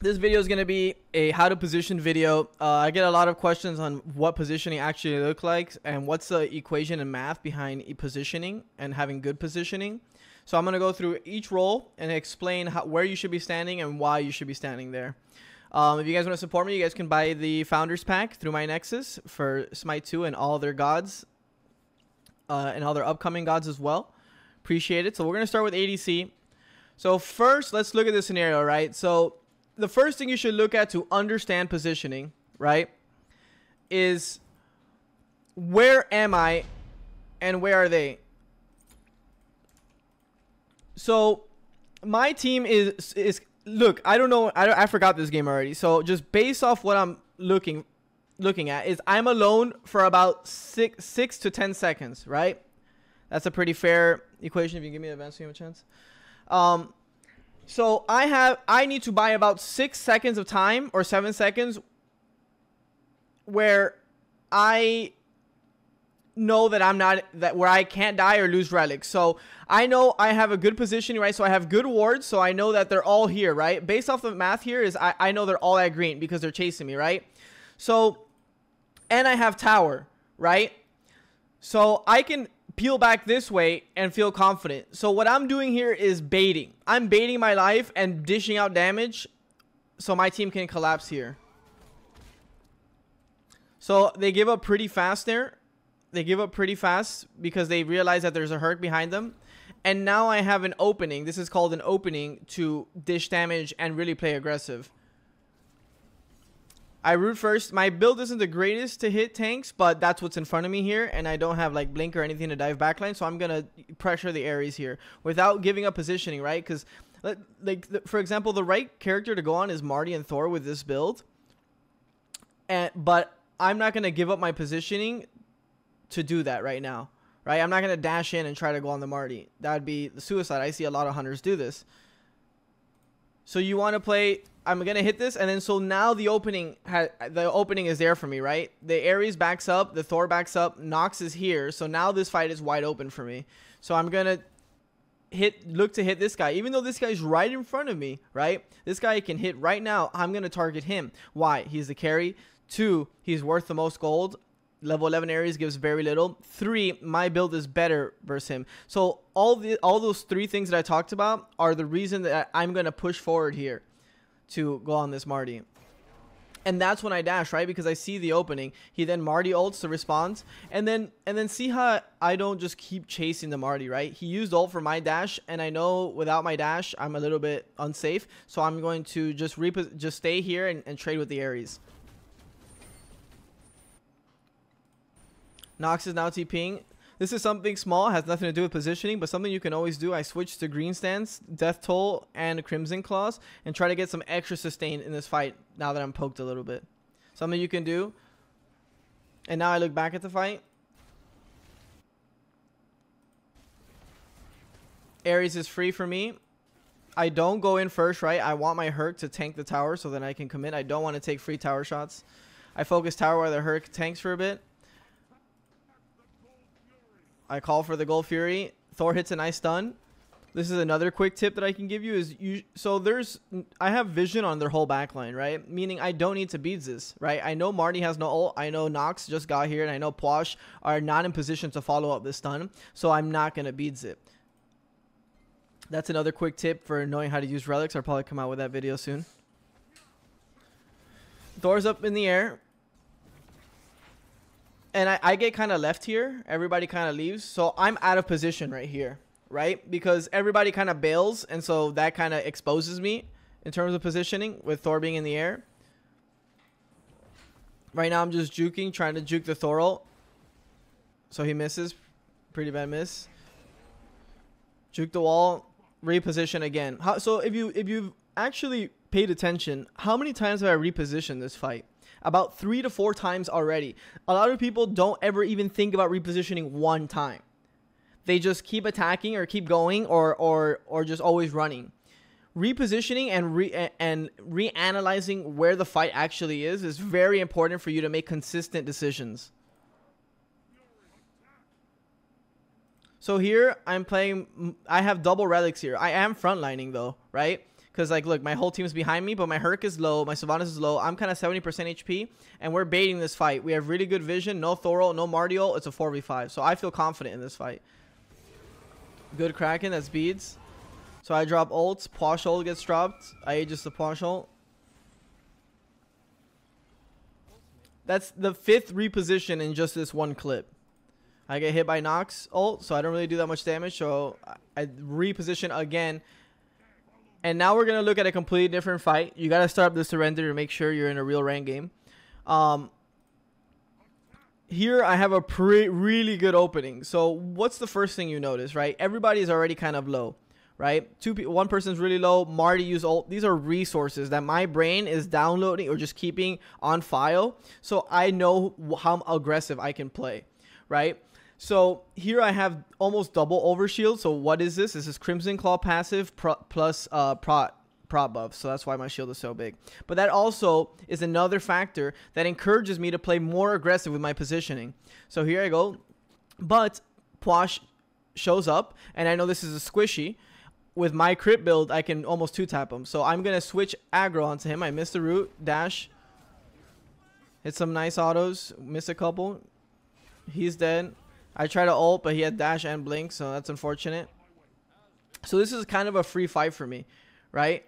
this video is going to be a how to position video. Uh, I get a lot of questions on what positioning actually look like and what's the equation and math behind positioning and having good positioning. So I'm going to go through each role and explain how, where you should be standing and why you should be standing there. Um, if you guys want to support me, you guys can buy the Founders Pack through my Nexus for Smite 2 and all their gods uh, and all their upcoming gods as well. Appreciate it. So we're going to start with ADC. So first, let's look at the scenario, right? So the first thing you should look at to understand positioning, right, is where am I and where are they? So my team is is look, I don't know, I, I forgot this game already. So just based off what I'm looking looking at is I'm alone for about six six to ten seconds, right? That's a pretty fair equation. If you give me the advance game a chance. Um, so I have I need to buy about six seconds of time or seven seconds where I know that I'm not that where I can't die or lose relics. So I know I have a good position, right? So I have good wards, so I know that they're all here, right? Based off the math here is I, I know they're all at green because they're chasing me, right? So and I have tower, right? So I can peel back this way and feel confident. So what I'm doing here is baiting. I'm baiting my life and dishing out damage so my team can collapse here. So they give up pretty fast there. They give up pretty fast because they realize that there's a hurt behind them. And now I have an opening. This is called an opening to dish damage and really play aggressive. I root first. My build isn't the greatest to hit tanks, but that's what's in front of me here, and I don't have like blink or anything to dive backline, so I'm gonna pressure the Ares here without giving up positioning, right? Because like for example, the right character to go on is Marty and Thor with this build, and but I'm not gonna give up my positioning to do that right now, right? I'm not gonna dash in and try to go on the Marty. That'd be the suicide. I see a lot of hunters do this. So you want to play I'm gonna hit this, and then so now the opening the opening is there for me, right? The Ares backs up, the Thor backs up, Nox is here, so now this fight is wide open for me. So I'm gonna hit look to hit this guy, even though this guy's right in front of me, right? This guy can hit right now. I'm gonna target him. Why? He's the carry. Two, he's worth the most gold. Level 11 Ares gives very little. Three, my build is better versus him. So all the all those three things that I talked about are the reason that I'm gonna push forward here to go on this Marty. And that's when I dash, right? Because I see the opening. He then Marty ults to respond. And then and then see how I don't just keep chasing the Marty, right? He used ult for my dash, and I know without my dash, I'm a little bit unsafe. So I'm going to just just stay here and, and trade with the Ares. Nox is now TPing. This is something small, has nothing to do with positioning, but something you can always do. I switched to green stance, death toll, and crimson claws, and try to get some extra sustain in this fight now that I'm poked a little bit. Something you can do. And now I look back at the fight. Ares is free for me. I don't go in first, right? I want my Herc to tank the tower so that I can commit. I don't want to take free tower shots. I focus tower while the Herc tanks for a bit. I call for the Gold Fury. Thor hits a nice stun. This is another quick tip that I can give you is you so there's I have vision on their whole backline, right? Meaning I don't need to beat this, right? I know Marty has no ult. I know Nox just got here and I know Pwash are not in position to follow up this stun, so I'm not gonna beat it. That's another quick tip for knowing how to use relics. I'll probably come out with that video soon. Thor's up in the air and I, I get kind of left here. Everybody kind of leaves. So I'm out of position right here, right? Because everybody kind of bails. And so that kind of exposes me in terms of positioning with Thor being in the air. Right now I'm just juking, trying to juke the Thor So he misses. Pretty bad miss. Juke the wall. Reposition again. How, so if you if you've actually paid attention, how many times have I repositioned this fight? About three to four times already. A lot of people don't ever even think about repositioning one time. They just keep attacking or keep going or or or just always running. Repositioning and re and reanalyzing where the fight actually is is very important for you to make consistent decisions. So here I'm playing I have double relics here. I am frontlining though, right? Because like, look, my whole team is behind me, but my Herc is low, my Sylvanus is low. I'm kind of 70% HP, and we're baiting this fight. We have really good vision. No Thoro, no Martial. It's a 4v5, so I feel confident in this fight. Good Kraken. That's beads. So I drop ults. Posh ult gets dropped. I Aegis the Posh ult. That's the fifth reposition in just this one clip. I get hit by Nox ult, so I don't really do that much damage. So I reposition again and now we're gonna look at a completely different fight. You gotta start up the surrender to make sure you're in a real rank game. Um, here I have a pre- really good opening. So what's the first thing you notice, right? Everybody is already kind of low, right? Two, pe- one person's really low. Marty use ult. These are resources that my brain is downloading or just keeping on file, so I know how aggressive I can play, right? So here I have almost double overshield. So what is this? This is Crimson Claw passive pro, plus uh, prot prot buff. So that's why my shield is so big. But that also is another factor that encourages me to play more aggressive with my positioning. So here I go. But Posh shows up, and I know this is a squishy. With my crit build, I can almost two-tap him. So I'm going to switch aggro onto him. I missed the root, dash. Hit some nice autos, miss a couple. He's dead. I tried to ult, but he had dash and blink, so that's unfortunate. So this is kind of a free fight for me, right?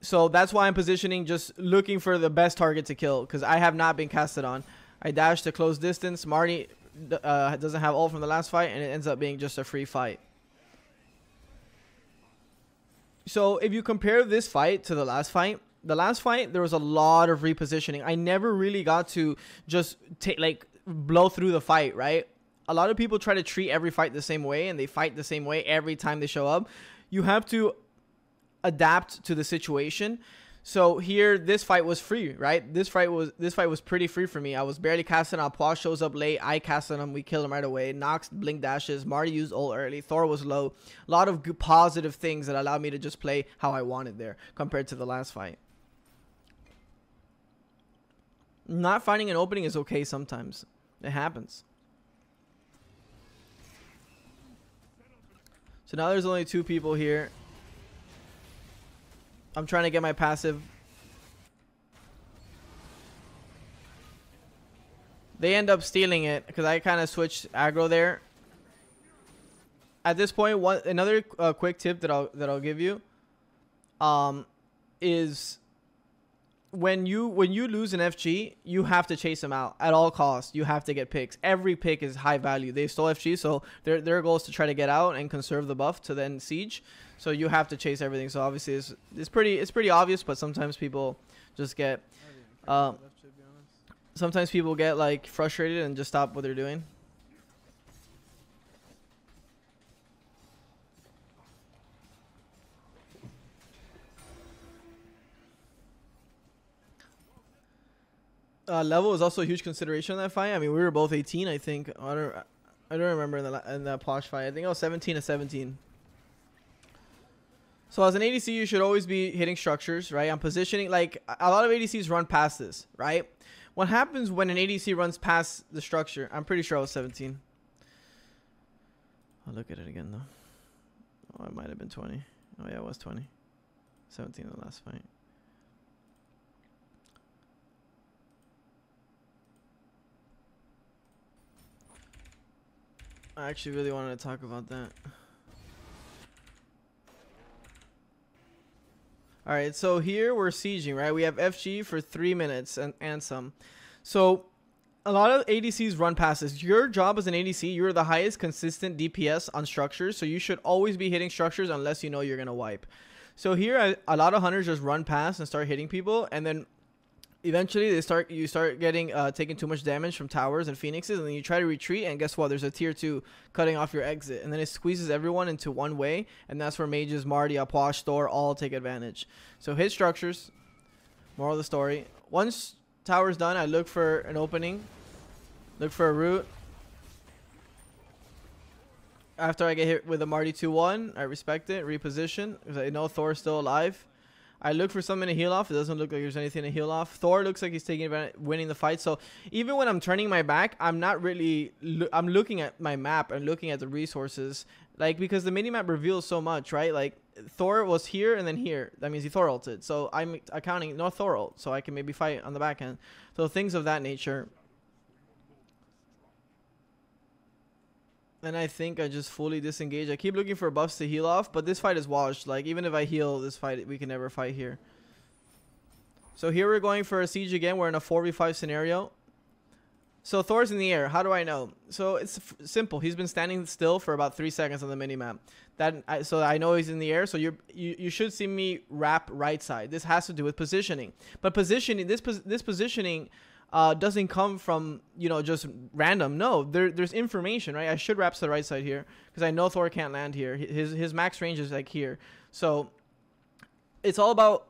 So that's why I'm positioning just looking for the best target to kill because I have not been casted on. I dash to close distance. Marty uh, doesn't have ult from the last fight, and it ends up being just a free fight. So if you compare this fight to the last fight, the last fight there was a lot of repositioning. I never really got to just take like blow through the fight, right? A lot of people try to treat every fight the same way and they fight the same way every time they show up. You have to adapt to the situation. So here, this fight was free, right? This fight was this fight was pretty free for me. I was barely casting on. Paul shows up late. I cast on him. We kill him right away. Nox blink dashes. Marty used all early. Thor was low. A lot of good, positive things that allowed me to just play how I wanted there compared to the last fight. Not finding an opening is okay sometimes. It happens. So now there's only two people here. I'm trying to get my passive. They end up stealing it because I kind of switched aggro there. At this point, one another uh, quick tip that I'll that I'll give you, um, is when you when you lose an FG, you have to chase them out at all costs. You have to get picks. Every pick is high value. They stole FG, so their their goal is to try to get out and conserve the buff to then siege. So you have to chase everything. So obviously it's it's pretty it's pretty obvious, but sometimes people just get um, sometimes people get like frustrated and just stop what they're doing. Uh, level was also a huge consideration in that fight. I mean, we were both 18, I think. I don't, I don't remember in, the, in that Posh fight. I think I was 17 to 17. So as an ADC, you should always be hitting structures, right? I'm positioning, like, a lot of ADCs run past this, right? What happens when an ADC runs past the structure? I'm pretty sure I was 17. I'll look at it again, though. Oh, it might have been 20. Oh, yeah, it was 20. 17 in the last fight. I actually really wanted to talk about that. Alright, so here we're sieging, right? We have FG for three minutes and, and some. So a lot of ADCs run passes. Your job as an ADC, you're the highest consistent DPS on structures, so you should always be hitting structures unless you know you're going to wipe. So here, a lot of hunters just run past and start hitting people, and then eventually they start you start getting uh, taking too much damage from towers and phoenixes and then you try to retreat and guess what? There's a tier 2 cutting off your exit and then it squeezes everyone into one way and that's where mages marty aposh thor all take advantage. So hit structures. Moral of the story. Once tower's done i look for an opening. Look for a root after i get hit with a marty 2-1 i respect it. Reposition. Because i know thor's still alive I look for something to heal off. It doesn't look like there's anything to heal off. Thor looks like he's taking advantage, winning the fight. So even when I'm turning my back, I'm not really. Lo I'm looking at my map and looking at the resources, like because the mini map reveals so much, right? Like Thor was here and then here. That means he Thor ulted. So I'm accounting no Thor ult, so I can maybe fight on the back end. So things of that nature. And I think I just fully disengage. I keep looking for buffs to heal off, but this fight is washed. Like, even if I heal this fight, we can never fight here. So here we're going for a siege again. We're in a 4v5 scenario. So Thor's in the air. How do I know? So it's simple. He's been standing still for about three seconds on the minimap. That I, so I know he's in the air. So you you should see me wrap right side. This has to do with positioning. But positioning this this positioning uh, doesn't come from you know just random. No, there there's information, right? I should wrap to the right side here because I know Thor can't land here. His his max range is like here. So it's all about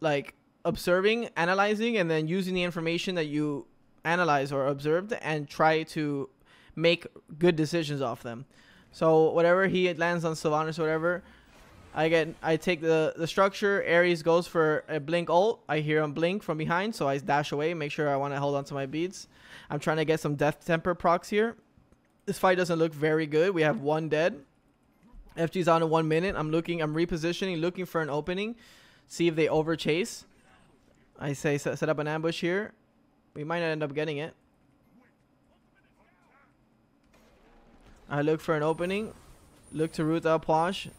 like observing, analyzing, and then using the information that you analyze or observed and try to make good decisions off them. So whatever he lands on Sylvanus whatever, I get I take the the structure. Ares goes for a blink ult. I hear him blink from behind, so I dash away. Make sure I want to hold on to my beads. I'm trying to get some death temper procs here. This fight doesn't look very good. We have one dead. FG's on in one minute. I'm looking. I'm repositioning, looking for an opening. See if they over chase. I say set, set up an ambush here. We might not end up getting it. I look for an opening. Look to root the Apwash.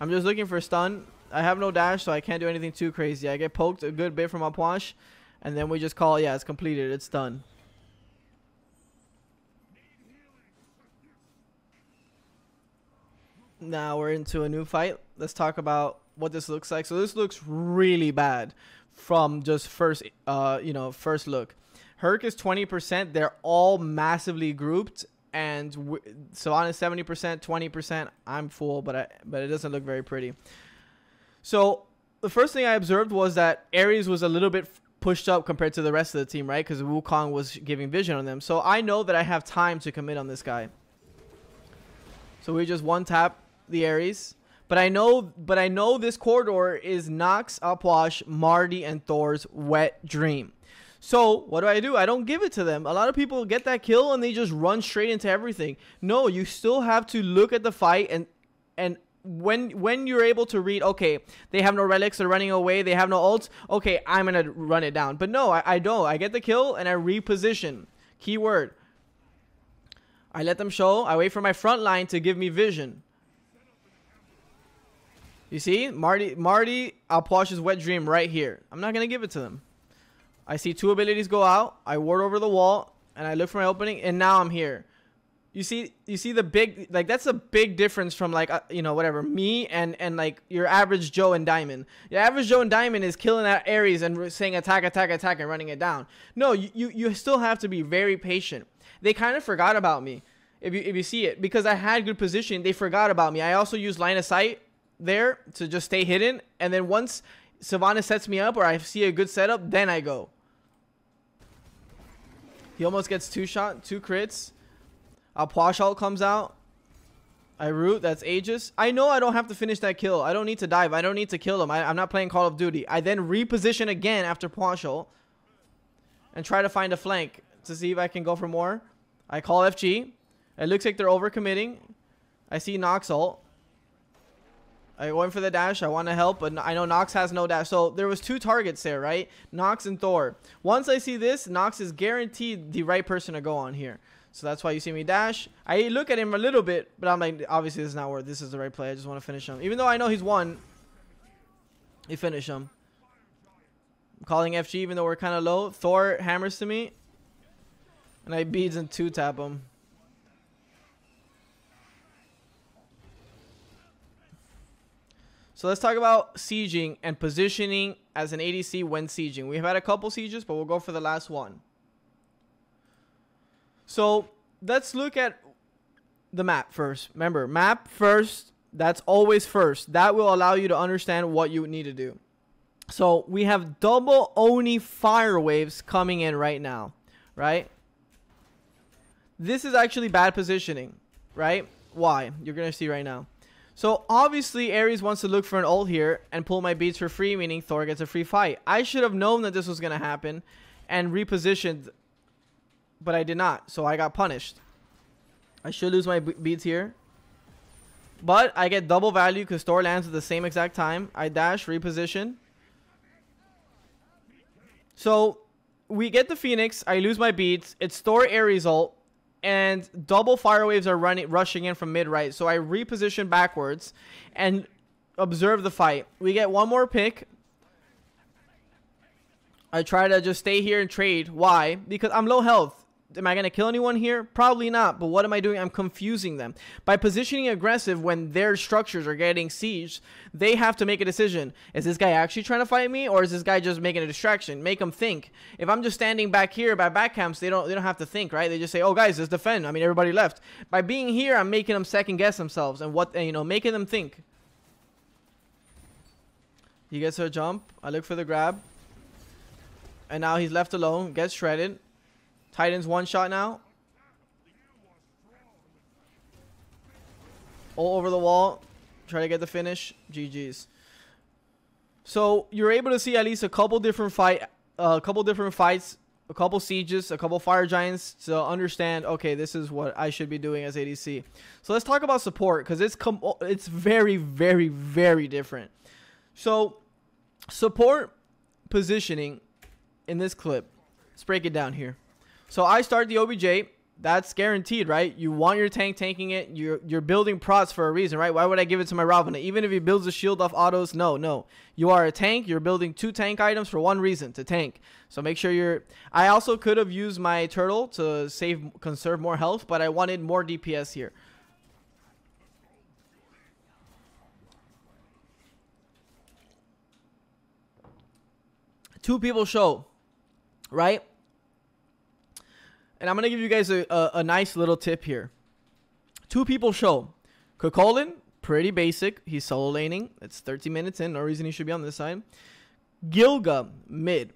I'm just looking for stun. I have no dash, so I can't do anything too crazy. I get poked a good bit from my Apwash, and then we just call, yeah, it's completed. It's done. Now we're into a new fight. Let's talk about what this looks like. So this looks really bad from just first, uh, you know, first look. Herc is 20%. They're all massively grouped and w- Solana is 70%, 20%. I'm full, but I, but it doesn't look very pretty. So the first thing I observed was that Ares was a little bit pushed up compared to the rest of the team, right? Because Wukong was giving vision on them. So I know that I have time to commit on this guy. So we just one tap the Ares. But I know but I know this corridor is Nox, Apwash, Marty, and Thor's wet dream. So what do I do? I don't give it to them. A lot of people get that kill and they just run straight into everything. No, you still have to look at the fight and and when when you're able to read, okay, they have no relics, they're running away, they have no ults. Okay, I'm gonna run it down. But no, I, I don't. I get the kill and I reposition. Keyword. I let them show. I wait for my front line to give me vision. You see, Marty, Marty, Apwash's wet dream right here. I'm not gonna give it to them. I see two abilities go out. I ward over the wall and I look for my opening and now I'm here. You see you see the big like that's a big difference from like uh, you know whatever me and and like your average Joe and Diamond. Your average Joe and Diamond is killing that Ares and saying attack attack attack and running it down. No, you you, you still have to be very patient. They kind of forgot about me. If you if you see it because I had good position, they forgot about me. I also used line of sight there to just stay hidden and then once Savannah sets me up or I see a good setup, then I go. He almost gets two shot, two crits. A Pwashalt comes out. I root. That's Aegis. I know I don't have to finish that kill. I don't need to dive. I don't need to kill him. I, am not playing Call of Duty. I then reposition again after Pwashalt and try to find a flank to see if I can go for more. I call FG. It looks like they're overcommitting. I see Nox ult. I went for the dash. I want to help, but I know Nox has no dash. So there was two targets there, right? Nox and Thor. Once I see this, Nox is guaranteed the right person to go on here. So that's why you see me dash. I look at him a little bit, but I'm like, obviously this is not where this is the right play. I just want to finish him. Even though I know he's won, you finish him. I'm calling FG even though we're kind of low. Thor hammers to me. And I beads and two tap him. So let's talk about sieging and positioning as an ADC when sieging. We've had a couple sieges, but we'll go for the last one. So let's look at the map first. Remember, map first. That's always first. That will allow you to understand what you need to do. So we have double Oni fire waves coming in right now, right? This is actually bad positioning, right? Why? You're going to see right now. So obviously Ares wants to look for an ult here and pull my beats for free, meaning Thor gets a free fight. I should have known that this was going to happen and repositioned, but I did not. So I got punished. I should lose my beats here. But I get double value because Thor lands at the same exact time. I dash, reposition. So we get the Phoenix. I lose my beats. It's Thor Ares ult. And double fire waves are running, rushing in from mid right. So I reposition backwards and observe the fight. We get one more pick. I try to just stay here and trade. Why? Because I'm low health. Am I going to kill anyone here? Probably not. But what am I doing? I'm confusing them. By positioning aggressive when their structures are getting sieged, they have to make a decision. Is this guy actually trying to fight me or is this guy just making a distraction? Make them think. If I'm just standing back here by back camps, they don't they don't have to think, right? They just say, "Oh guys, let's defend." I mean, everybody left. By being here, I'm making them second guess themselves and what and, you know, making them think. He gets a jump. I look for the grab. And now he's left alone. Gets shredded. Titans one shot now. All over the wall. Try to get the finish. GG's. So you're able to see at least a couple different fight, a uh, couple different fights, a couple sieges, a couple fire giants to understand. Okay, this is what I should be doing as ADC. So let's talk about support because it's com it's very, very, very different. So support positioning in this clip. Let's break it down here. So I start the OBJ. That's guaranteed, right? You want your tank tanking it. You're you're building prots for a reason, right? Why would I give it to my Ravana? Even if he builds a shield off autos, no, no. You are a tank. You're building two tank items for one reason, to tank. So make sure you're... I also could have used my turtle to save, conserve more health, but I wanted more DPS here. Two people show, right? And I'm to give you guys a, a, a, nice little tip here. Two people show. Kokolin, pretty basic. He's solo laning. It's 30 minutes in. No reason he should be on this side. Gilga, mid.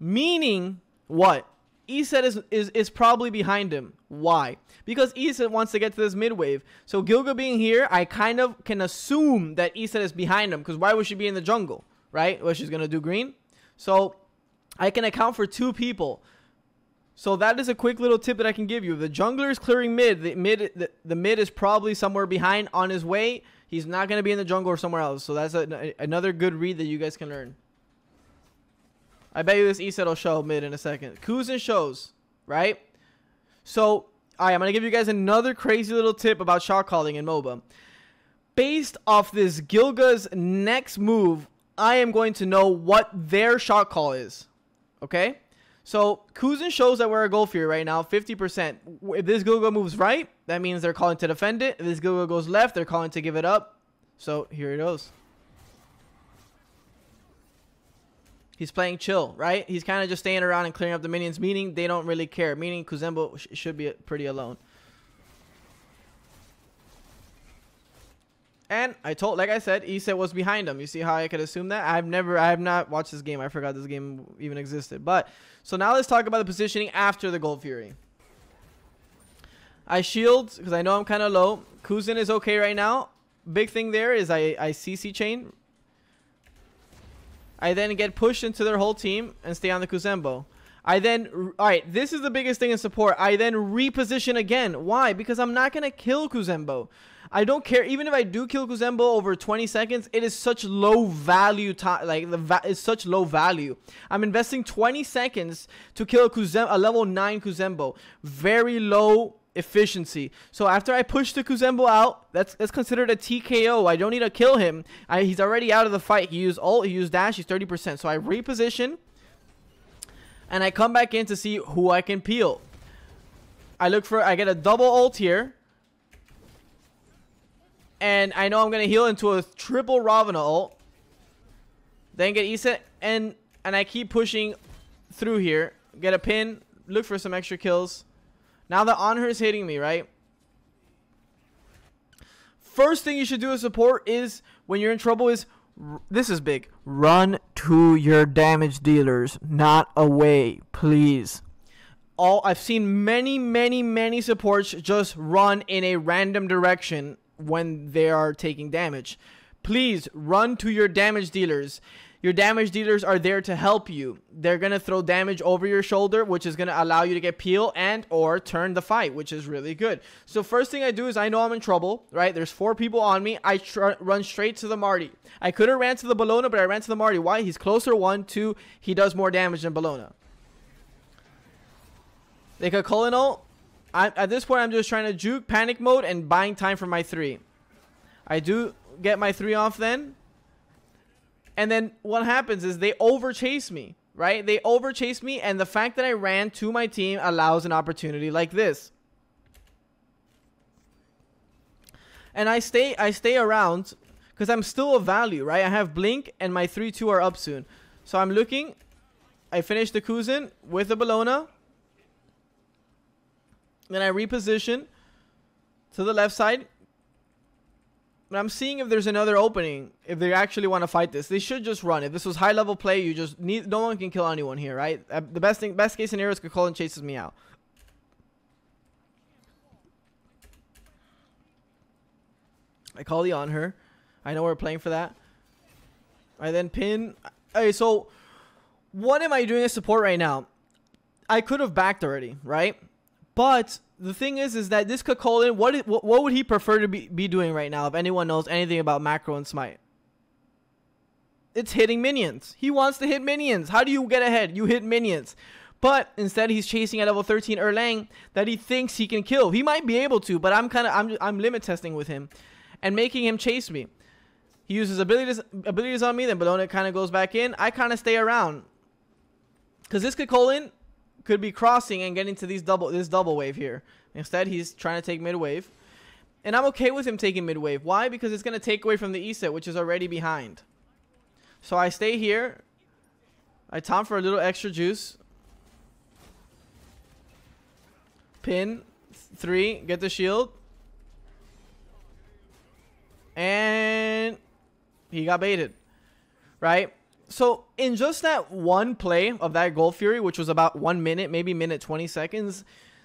Meaning what? Eset is, is, is probably behind him. Why? Because Eset wants to get to this mid wave. So Gilga being here, I kind of can assume that Eset is behind him. Because why would she be in the jungle? Right? Well, she's going to do green. So I can account for two people. So that is a quick little tip that I can give you. The jungler is clearing mid. The mid, the, the mid is probably somewhere behind on his way. He's not going to be in the jungle or somewhere else. So that's a, another good read that you guys can learn. I bet you this Eset will show mid in a second. Kuzen shows, right? So, all right, I'm going to give you guys another crazy little tip about shot calling in MOBA. Based off this Gilga's next move, I am going to know what their shot call is. Okay? So Kuzen shows that we're a goal fear right now, 50%. If this Gilga moves right, that means they're calling to defend it. If this Gilga goes left, they're calling to give it up. So here it goes. He's playing chill, right? He's kind of just staying around and clearing up the minions, meaning they don't really care. Meaning Kuzenbo sh should be pretty alone. And I told, like I said, Eset was behind him. You see how I could assume that? I've never, I have not watched this game. I forgot this game even existed. But, so now let's talk about the positioning after the Gold Fury. I shield, because I know I'm kind of low. Kuzen is okay right now. Big thing there is I, I CC chain. I then get pushed into their whole team and stay on the Kuzenbo. I then, alright, this is the biggest thing in support. I then reposition again. Why? Because I'm not going to kill Kuzenbo. I don't care. Even if I do kill Kuzenbo over 20 seconds, it is such low value time. Like the va it's such low value. I'm investing 20 seconds to kill a, Kuzem a level 9 Kuzenbo. Very low efficiency. So after I push the Kuzenbo out, that's that's considered a TKO. I don't need to kill him. I, he's already out of the fight. He used ult, he used dash, he's 30%. So I reposition and I come back in to see who I can peel. I look for I get a double ult here. And I know I'm going to heal into a triple Ravana ult. Then get Eset. And, and I keep pushing through here. Get a pin. Look for some extra kills. Now the Anhur is hitting me, right? First thing you should do as support is, when you're in trouble, is this is big. Run to your damage dealers, not away, please. All I've seen many, many, many supports just run in a random direction when they are taking damage. Please run to your damage dealers. your damage dealers are there to help you. They're going to throw damage over your shoulder, which is going to allow you to get peel and or turn the fight, which is really good. So first thing I do is I know I'm in trouble, right? There's four people on me. I run straight to the Marty. I could have ran to the Bellona, but I ran to the Marty. Why? He's closer, one. Two, he does more damage than Bellona. They could Colonel. I, at this point, I'm just trying to juke, panic mode, and buying time for my three. I do get my three off then. And then what happens is they over chase me, right? They over chase me, and the fact that I ran to my team allows an opportunity like this. And I stay I stay around because I'm still a value, right? I have Blink and my 3-2 are up soon. So I'm looking. I finish the Kuzin with the Bellona. Then I reposition to the left side. But I'm seeing if there's another opening. If they actually want to fight this, they should just run. If this was high level play, you just need. No one can kill anyone here, right? Uh, the best thing, best case scenario is Kakolin chases me out. I call the on her. I know we're playing for that. I then pin. Hey, so what am I doing as support right now? I could have backed already, right? But the thing is, is that this Kakolin, what, what what would he prefer to be, be doing right now if anyone knows anything about macro and smite? It's hitting minions. He wants to hit minions. How do you get ahead? You hit minions. But instead, he's chasing a level 13 Erlang that he thinks he can kill. He might be able to, but I'm kind of I'm I'm limit testing with him, and making him chase me. He uses abilities abilities on me, then Bellona kind of goes back in. I kind of stay around, cause this Kakolin could be crossing and getting to these double this double wave here. Instead, he's trying to take mid wave. And I'm okay with him taking mid wave. Why? Because it's going to take away from the E set, which is already behind. So I stay here. I tom for a little extra juice. Pin. Three. Get the shield. And he got baited. Right? So in just that one play of that Gold Fury, which was about one minute, maybe minute 20 seconds,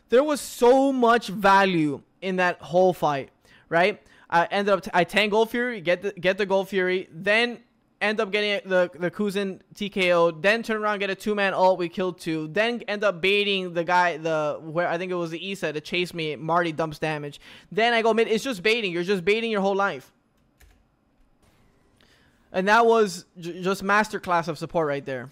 there was so much value in that whole fight, right? I ended up, t- I tank Gold Fury, get the, get the Gold Fury, then end up getting the, the Kuzin TKO, then turn around, get a two man ult, we killed two, then end up baiting the guy, the, where I think it was the Isa to chase me, Marty dumps damage. Then I go mid, it's just baiting, you're just baiting your whole life. And that was just masterclass of support right there.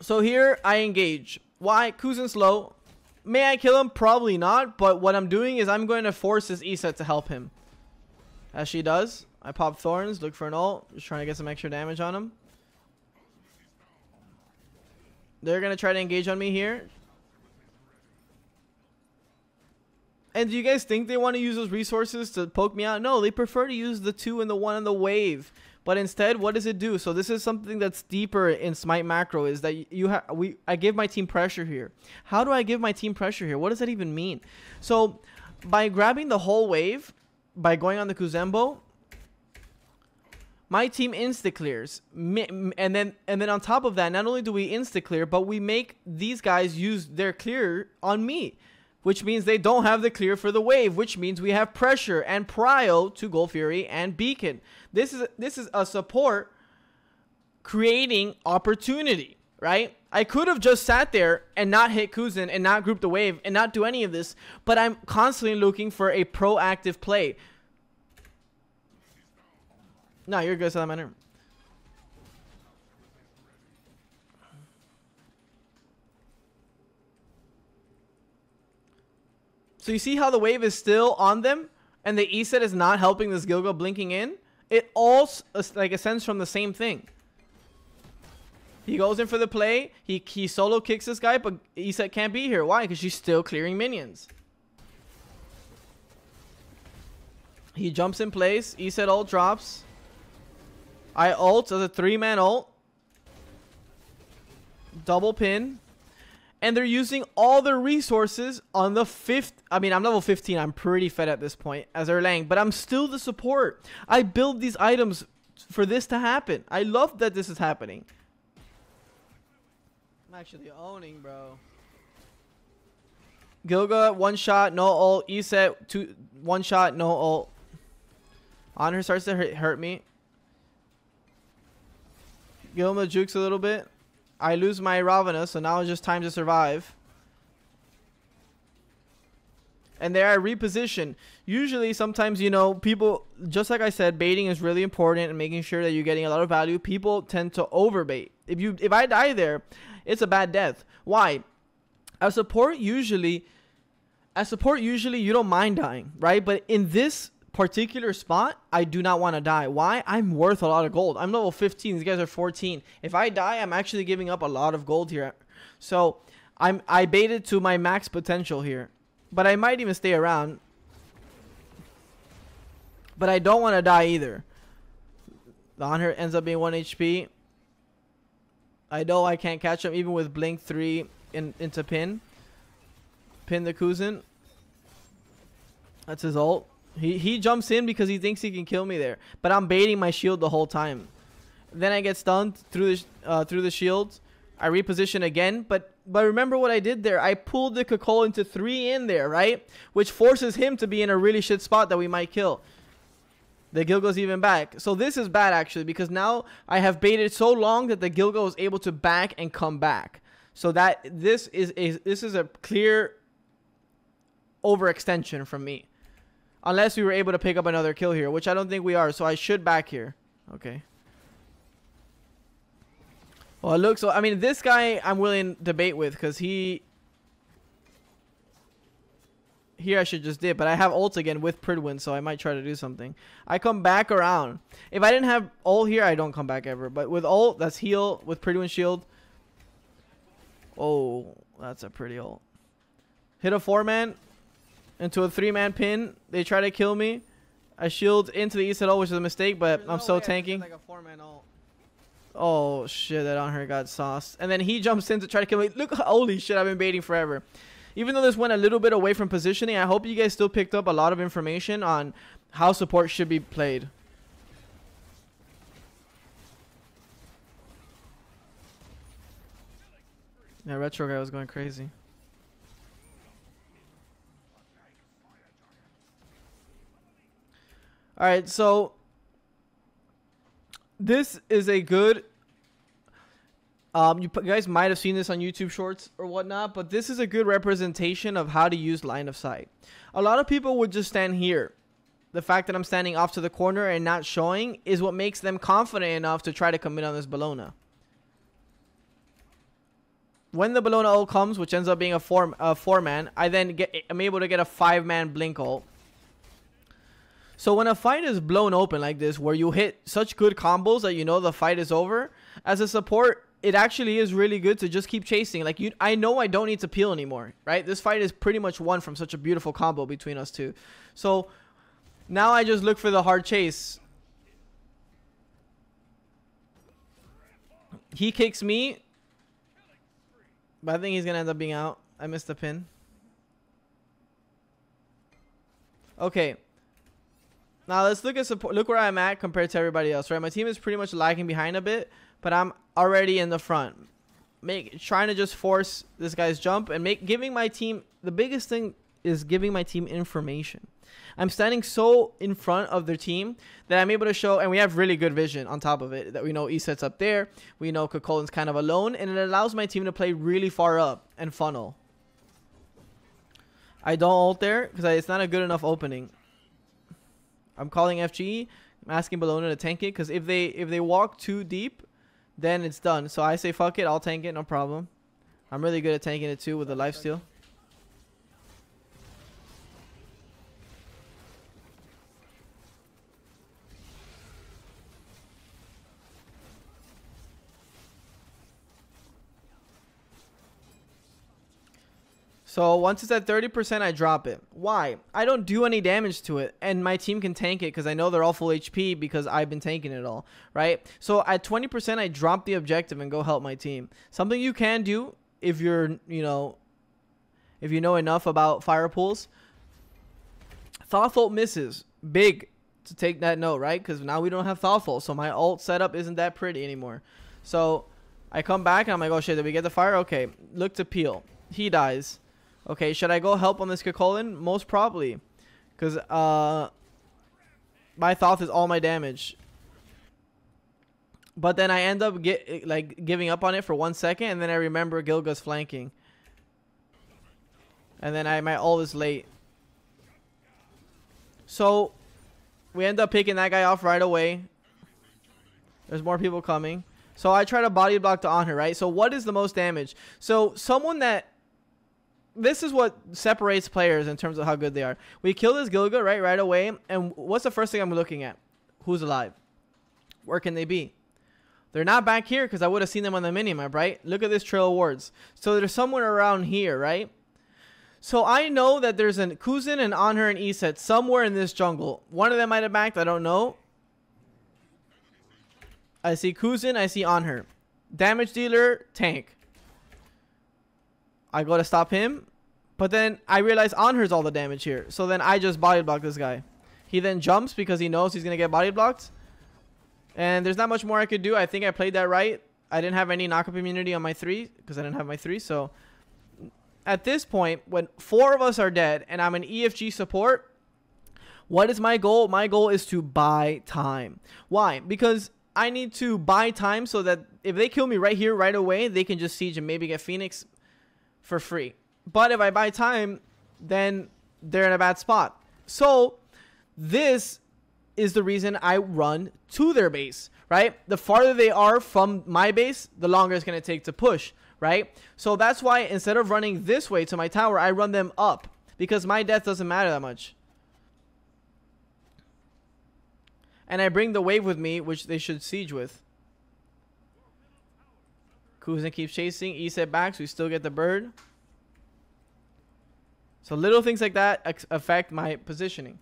So here I engage. Why? Kuzin's low. May I kill him? Probably not. But what I'm doing is I'm going to force this Isa to help him. As she does. I pop Thorns. Look for an ult. Just trying to get some extra damage on him. They're going to try to engage on me here. And do you guys think they want to use those resources to poke me out? No, they prefer to use the two and the one and the wave. But instead, what does it do? So this is something that's deeper in Smite Macro is that you have we I give my team pressure here. How do I give my team pressure here? What does that even mean? So by grabbing the whole wave, by going on the Kuzenbo, my team insta clears and then and then on top of that not only do we insta clear but we make these guys use their clear on me which means they don't have the clear for the wave, which means we have pressure and prio to Gold Fury and Beacon. This is this is a support creating opportunity, right? I could have just sat there and not hit Kuzin and not group the wave and not do any of this, but I'm constantly looking for a proactive play. No, you're good, Salamander. So you see how the wave is still on them and the E set is not helping this Gilgo blinking in? It all uh, like ascends from the same thing. He goes in for the play. He, he solo kicks this guy, but E set can't be here. Why? Because she's still clearing minions. He jumps in place. E set ult drops. I ult as a three-man ult. Double pin and they're using all their resources on the fifth. I mean, I'm level 15. I'm pretty fed at this point as Erlang, but I'm still the support. I build these items for this to happen. I love that this is happening. I'm actually owning, bro. Gilga, one shot, no ult. Eset, two, one shot, no ult. Anhur starts to hurt, hurt me. Gilma jukes a little bit. I lose my Ravana, so now it's just time to survive. And there I reposition. Usually, sometimes, you know, people, just like I said, baiting is really important and making sure that you're getting a lot of value. People tend to overbait. If you, if I die there, it's a bad death. Why? As support, usually, as support, usually you don't mind dying, right? But in this particular spot, I do not want to die. Why? I'm worth a lot of gold. I'm level 15. These guys are 14. If I die, I'm actually giving up a lot of gold here. So I'm I baited to my max potential here. But I might even stay around. But I don't want to die either. The hunter ends up being 1 HP. I know I can't catch him even with Blink 3 in, into pin. Pin the Kuzin. That's his ult. He he jumps in because he thinks he can kill me there. But I'm baiting my shield the whole time. Then I get stunned through the uh, through the shield. I reposition again, but but remember what I did there. I pulled the Kakol into three in there, right? Which forces him to be in a really shit spot that we might kill. The Gil goes even back. So this is bad actually because now I have baited so long that the Gilgo is able to back and come back. So that this is a this is a clear overextension from me. Unless we were able to pick up another kill here, which I don't think we are. So I should back here. Okay. Well, it looks... I mean, this guy I'm willing to debate with because he... Here I should just dip, but I have ult again with Pridwen, so I might try to do something. I come back around. If I didn't have ult here, I don't come back ever. But with ult, that's heal with Pridwen shield. Oh, that's a pretty ult. Hit a four-man into a three-man pin. They try to kill me. I shield into the East at all, which is a mistake, but There's I'm no so tanking. Like oh shit, that on her got sauced. And then he jumps in to try to kill me. Look, holy shit, I've been baiting forever. Even though this went a little bit away from positioning, I hope you guys still picked up a lot of information on how support should be played. That retro guy was going crazy. All right, so this is a good. Um, you guys might have seen this on YouTube Shorts or whatnot, but this is a good representation of how to use line of sight. A lot of people would just stand here. The fact that I'm standing off to the corner and not showing is what makes them confident enough to try to commit on this Bellona. When the Bellona ult comes, which ends up being a four a four man, I then get I'm able to get a five man blink ult so when a fight is blown open like this, where you hit such good combos that you know the fight is over, as a support, it actually is really good to just keep chasing. Like you, I know I don't need to peel anymore, right? This fight is pretty much won from such a beautiful combo between us two. So now I just look for the hard chase. He kicks me, but I think he's gonna end up being out. I missed the pin. Okay. Now let's look at support. Look where I'm at compared to everybody else, right? My team is pretty much lagging behind a bit, but I'm already in the front. Make trying to just force this guy's jump and make giving my team the biggest thing is giving my team information. I'm standing so in front of their team that I'm able to show, and we have really good vision on top of it. That we know Eset's up there, we know Kakolin's kind of alone, and it allows my team to play really far up and funnel. I don't ult there because it's not a good enough opening. I'm calling FGE. I'm asking Bellona to tank it because if they if they walk too deep, then it's done. So I say fuck it. I'll tank it. No problem. I'm really good at tanking it too with the life lifesteal. So once it's at 30%, I drop it. Why? I don't do any damage to it, and my team can tank it because I know they're all full HP because I've been tanking it all, right? So at 20%, I drop the objective and go help my team. Something you can do if you're, you know, if you know enough about fire pools. Thoughtful misses. Big to take that note, right? Because now we don't have Thoughtful, so my ult setup isn't that pretty anymore. So I come back and I'm like, oh shit, did we get the fire? Okay, look to peel. He dies. Okay, should I go help on this Kakolin? Most probably. Because uh, my Thoth is all my damage. But then I end up get like giving up on it for one second, and then I remember Gilga's flanking. And then I my ult is late. So we end up picking that guy off right away. There's more people coming. So I try to body block to Anhur, right? So what is the most damage? So someone that this is what separates players in terms of how good they are. We kill this Gilga right right away, and what's the first thing I'm looking at? Who's alive? Where can they be? They're not back here because I would have seen them on the minimap, right? Look at this trail of wards. So they're somewhere around here, right? So I know that there's an Kuzin and Anhur and Eset somewhere in this jungle. One of them might have backed, I don't know. I see Kuzin, I see Anhur. Damage dealer, tank. I go to stop him. But then I realize Anhur's all the damage here. So then I just body block this guy. He then jumps because he knows he's going to get body blocked. And there's not much more I could do. I think I played that right. I didn't have any knockup immunity on my three because I didn't have my three. So at this point, when four of us are dead and I'm an EFG support, what is my goal? My goal is to buy time. Why? Because I need to buy time so that if they kill me right here, right away, they can just siege and maybe get Phoenix for free. But if I buy time, then they're in a bad spot. So this is the reason I run to their base, right? The farther they are from my base, the longer it's going to take to push, right? So that's why instead of running this way to my tower, I run them up because my death doesn't matter that much. And I bring the wave with me, which they should siege with. Kuzin keeps chasing. E set back, so we still get the bird. So little things like that affect my positioning.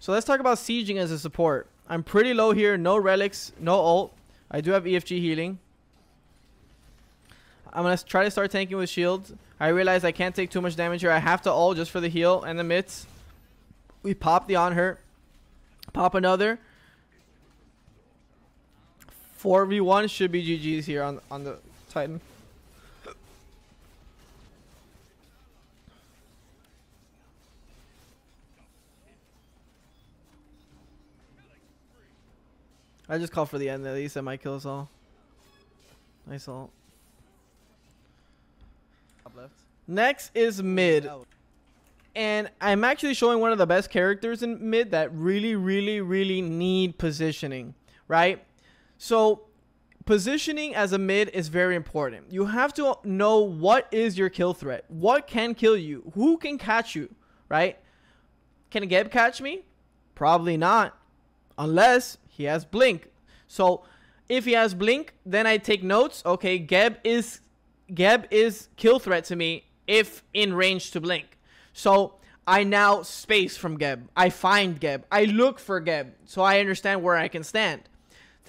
So let's talk about sieging as a support. I'm pretty low here. No relics, no ult. I do have EFG healing. I'm going to try to start tanking with shields. I realize I can't take too much damage here. I have to ult just for the heal and the mitts. We pop the Anhur. Pop another. 4v1 should be GG's here on, on the Titan. I just call for the end at least. That might kill us all. Nice ult. Next is mid. And I'm actually showing one of the best characters in mid that really, really, really need positioning, right? So positioning as a mid is very important. You have to know what is your kill threat. What can kill you? Who can catch you, right? Can Geb catch me? Probably not. Unless he has blink. So if he has blink, then I take notes. Okay, Geb is Geb is kill threat to me if in range to blink. So I now space from Geb. I find Geb. I look for Geb. So I understand where I can stand.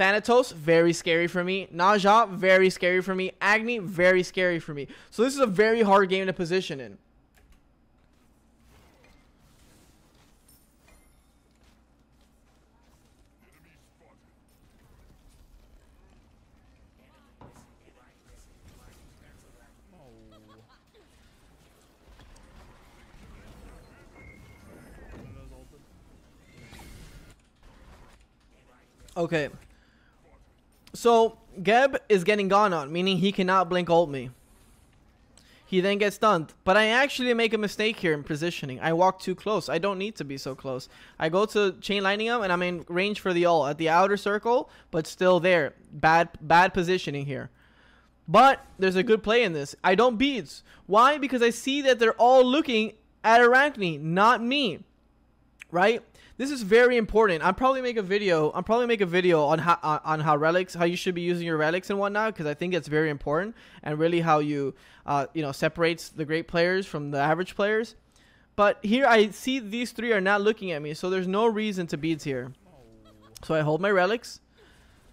Thanatos, very scary for me. Zha, very scary for me. Agni, very scary for me. So this is a very hard game to position in. Okay. So, Geb is getting gone on, meaning he cannot blink ult me. He then gets stunned. But I actually make a mistake here in positioning. I walk too close. I don't need to be so close. I go to chain lightning him and I'm in range for the ult at the outer circle, but still there. Bad bad positioning here. But there's a good play in this. I don't beads. Why? Because I see that they're all looking at Arachne, not me. Right? This is very important. I'll probably make a video. I'll probably make a video on how on how relics, how you should be using your relics and whatnot, because I think it's very important and really how you, uh, you know, separates the great players from the average players. But here I see these three are not looking at me, so there's no reason to beads here. So I hold my relics,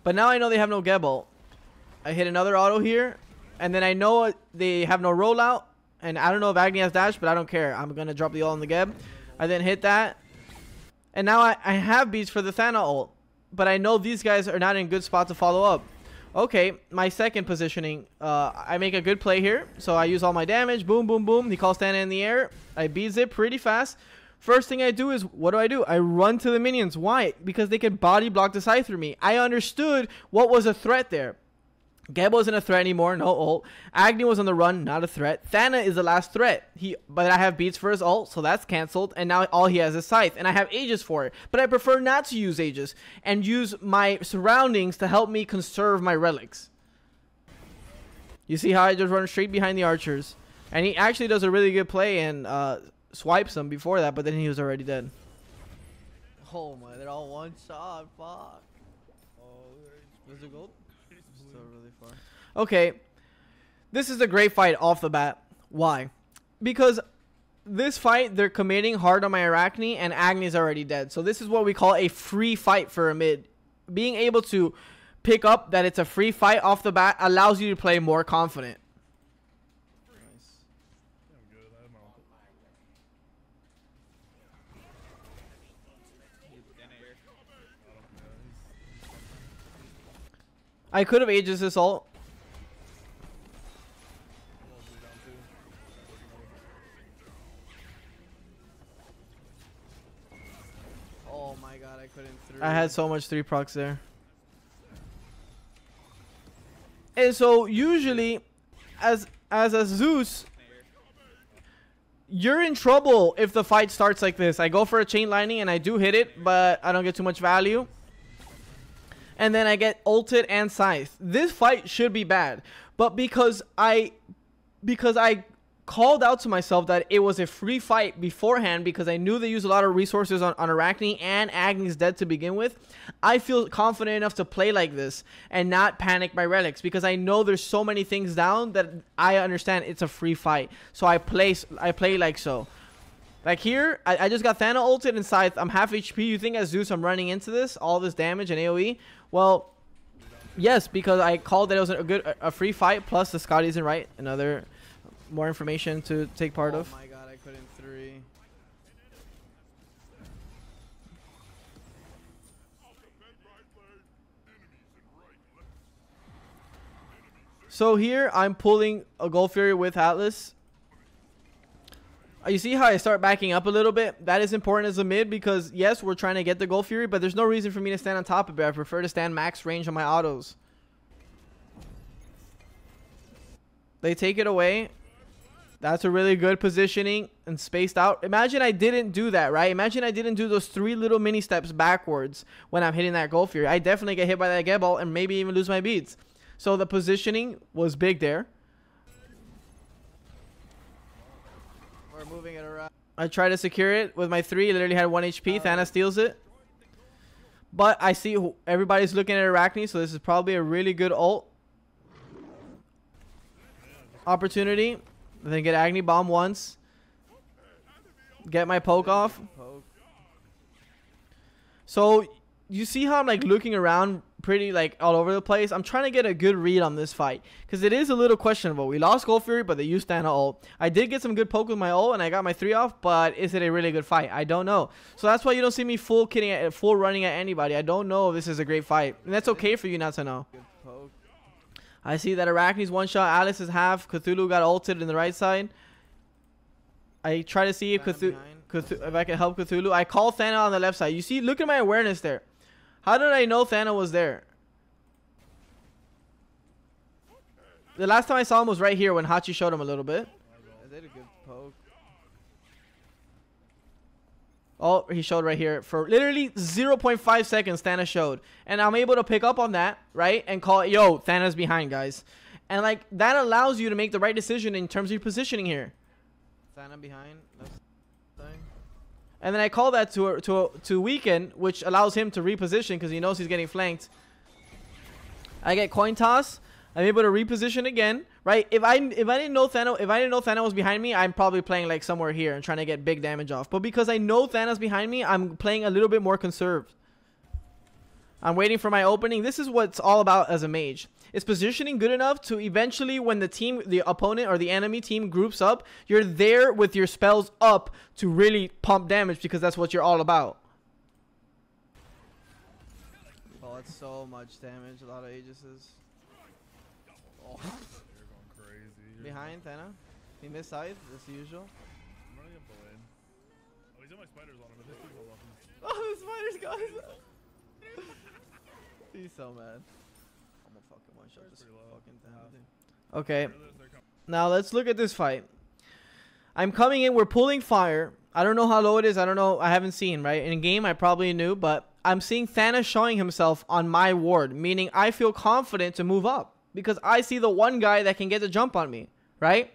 but now I know they have no Gebel. I hit another auto here, and then I know they have no rollout, and I don't know if Agni has dash, but I don't care. I'm gonna drop the all in the Geb. I then hit that, and now I, I have beads for the Thana ult. But I know these guys are not in good spot to follow up. Okay, my second positioning. Uh, I make a good play here. So I use all my damage. Boom, boom, boom. He calls Thana in the air. I beads it pretty fast. First thing I do is, what do I do? I run to the minions. Why? Because they can body block the scythe through me. I understood what was a threat there. Geb wasn't a threat anymore, no ult. Agni was on the run, not a threat. Thana is the last threat. He, but I have beads for his ult, so that's cancelled. And now all he has is Scythe, and I have Aegis for it. But I prefer not to use Aegis and use my surroundings to help me conserve my relics. You see how I just run straight behind the archers, and he actually does a really good play and uh, swipes them before that, but then he was already dead. Oh my, they're all one shot. Fuck. Oh, is it gold? Okay, this is a great fight off the bat. Why? Because this fight, they're committing hard on my Arachne, and Agni's already dead. So this is what we call a free fight for a mid. Being able to pick up that it's a free fight off the bat allows you to play more confident. I could have Aegis this I had so much 3 procs there. And so usually as as a Zeus you're in trouble if the fight starts like this. I go for a chain lightning and I do hit it, but I don't get too much value and then I get ulted and scythe. This fight should be bad, but because I because I called out to myself that it was a free fight beforehand because I knew they use a lot of resources on, on Arachne and Agni's dead to begin with. I feel confident enough to play like this and not panic my relics because I know there's so many things down that I understand it's a free fight. So I play I play like so. Like here, I, I just got Thana ulted and Scythe. I'm half HP. You think as Zeus I'm running into this? All this damage and AoE? Well, yes, because I called that it was a good, a free fight. Plus, the Scott isn't right. Another more information to take part oh of. Oh my god, I couldn't three. So here I'm pulling a Gold Fury with Atlas you see how I start backing up a little bit? That is important as a mid because, yes, we're trying to get the Gold Fury, but there's no reason for me to stand on top of it. I prefer to stand max range on my autos. They take it away. That's a really good positioning and spaced out. Imagine I didn't do that, right? Imagine I didn't do those three little mini steps backwards when I'm hitting that Gold Fury. I definitely get hit by that get ball and maybe even lose my beads. So the positioning was big there. We're moving it around. I try to secure it with my three. Literally had one HP. Uh, Thana steals it. But I see everybody's looking at Arachne, so this is probably a really good ult opportunity. Then get Agni Bomb once. Get my poke off. So you see how I'm like looking around pretty like all over the place. I'm trying to get a good read on this fight because it is a little questionable. We lost Gold Fury, but they used Thana ult. I did get some good poke with my ult, and I got my three off. But is it a really good fight? I don't know. So that's why you don't see me full kidding at full running at anybody. I don't know if this is a great fight, and that's okay for you not to know. I see that Arachne's one shot. Atlas is half. Cthulhu got ulted in the right side. I try to see if Cthulhu, Cthulhu, if I can help Cthulhu. I call Thana on the left side. You see, look at my awareness there. How did I know Thana was there? The last time I saw him was right here when Hachi showed him a little bit. I did a good poke. Oh, he showed right here for literally 0.5 seconds. Thana showed, and I'm able to pick up on that right and call it, yo, Thana's behind, guys, and like that allows you to make the right decision in terms of your positioning here. Thana behind. And then I call that to to to weaken, which allows him to reposition because he knows he's getting flanked. I get coin toss. I'm able to reposition again, right? If I if I didn't know Thanos if I didn't know Thanos was behind me, I'm probably playing like somewhere here and trying to get big damage off. But because I know Thanos behind me, I'm playing a little bit more conserved. I'm waiting for my opening. This is what's all about as a mage. It's positioning good enough to eventually when the team, the opponent or the enemy team groups up, you're there with your spells up to really pump damage because that's what you're all about. Oh, that's so much damage. A lot of Aegises. Oh. You're going crazy. Behind, Thana. He missed scythe, as usual. I'm running up the lane. Oh, he's in my spiders on him, but this dude's on weapons. Oh, the spider's got his. He's so mad. I'm gonna fucking one shot this fucking. Yeah. dude. Okay, There it is, they're coming. now let's look at this fight. I'm coming in. We're pulling fire. I don't know how low it is. I don't know. I haven't seen right in game. I probably knew, but I'm seeing Thanos showing himself on my ward, meaning I feel confident to move up because I see the one guy that can get the jump on me. Right?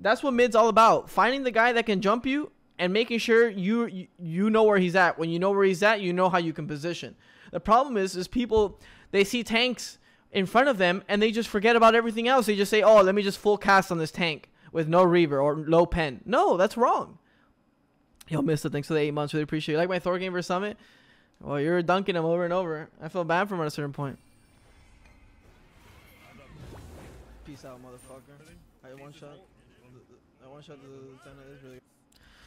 That's what mid's all about. Finding the guy that can jump you and making sure you you, know where he's at. When you know where he's at, you know how you can position. The problem is is people they see tanks in front of them and they just forget about everything else. They just say, "Oh, let me just full cast on this tank with no reaver or low pen." No, that's wrong. Yo, Mister, thanks for the eight months. Really appreciate it. You like my Thor game for Summit? Well, you're dunking him over and over. I feel bad for him at a certain point. Peace out, motherfucker. I one shot. I one shot the lieutenant is really.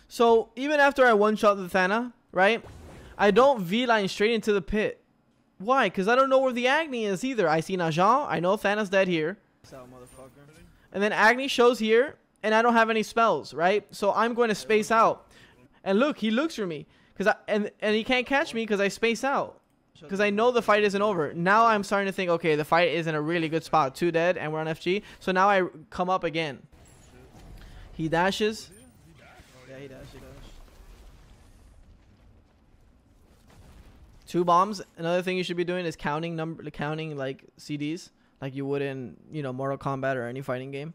So even after I one shot the Thana, right? I don't V line straight into the pit. Why? Because I don't know where the Agni is either. I see Ne Zha. I know Thana's dead here. Out, motherfucker. And then Agni shows here, and I don't have any spells, right? So I'm going to space out. And look, he looks for me. Cause I, and, and he can't catch me because I space out. Because I know the fight isn't over. Now I'm starting to think, okay, the fight is in a really good spot. Two dead, and we're on FG. So now I come up again. He dashes. Yeah, he dashed. He dashed. Two bombs. Another thing you should be doing is counting number, counting like CDs, like you would in you know Mortal Kombat or any fighting game.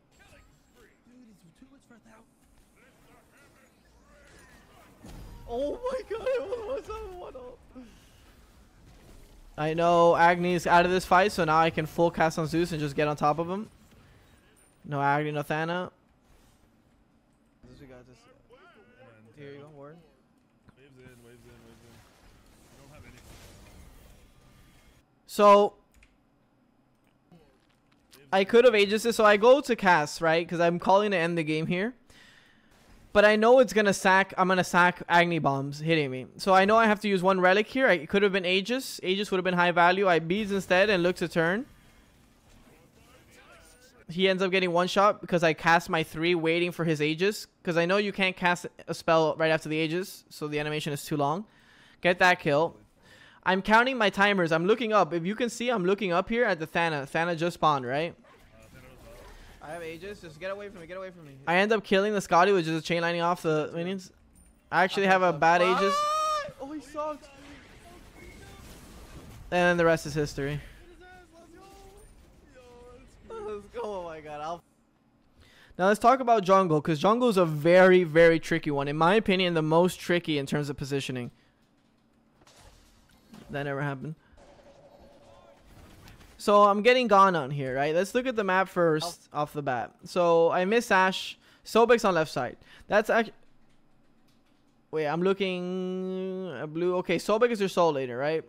Oh my god! It was a one I know Agni's out of this fight, so now I can full cast on Zeus and just get on top of him. No Agni, no Thana. So I could have Aegis this, so I go to cast, right? Because I'm calling to end the game here. But I know it's gonna sack. I'm gonna sack Agni bombs hitting me. So I know I have to use one relic here. It could have been Aegis. Aegis would have been high value. I beads instead and look to turn. He ends up getting one shot because I cast my three, waiting for his Aegis. Because I know you can't cast a spell right after the Aegis, so the animation is too long. Get that kill. I'm counting my timers. I'm looking up. If you can see, I'm looking up here at the Thana. Thana just spawned, right? I have Aegis. Just get away from me. Get away from me. I end up killing the Scotty, which is chain lining off the minions. I actually have a bad Aegis, Ah! Oh, he sucked. and then the rest is history. Oh my god. I'll. Now let's talk about jungle, because jungle is a very, very tricky one. In my opinion, the most tricky in terms of positioning. That never happened. So I'm getting gone on here, right? Let's look at the map first off the bat. So I miss Ash. Sobek's on left side. That's actually. Wait, I'm looking uh, blue. Okay, Sobek is your soul later, right?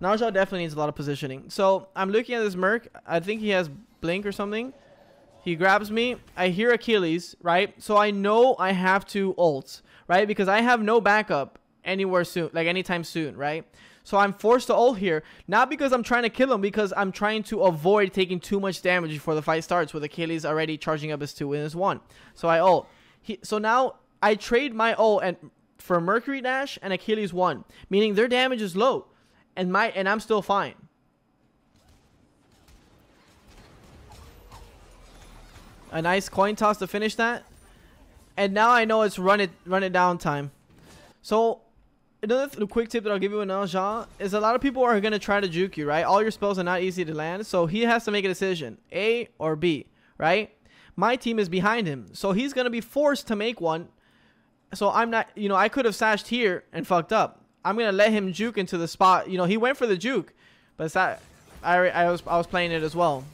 Ne Zha definitely needs a lot of positioning. So I'm looking at this Merc. I think he has blink or something. He grabs me. I hear Achilles, right? So I know I have to ult, right? Because I have no backup anywhere soon, like anytime soon, right? So I'm forced to ult here, not because I'm trying to kill him, because I'm trying to avoid taking too much damage before the fight starts, with Achilles already charging up his two and his one. So I ult. He, so now I trade my ult and for Mercury Dash and Achilles one, meaning their damage is low, and my and I'm still fine. A nice coin toss to finish that. And now I know it's run it run it down time. So another th- quick tip that I'll give you in Jean is a lot of people are gonna try to juke you, right? All your spells are not easy to land, so he has to make a decision, A or B, right? My team is behind him, so he's gonna be forced to make one. So I'm not, you know, I could have sashed here and fucked up. I'm gonna let him juke into the spot. You know, he went for the juke, but it's not. I I was I was playing it as well.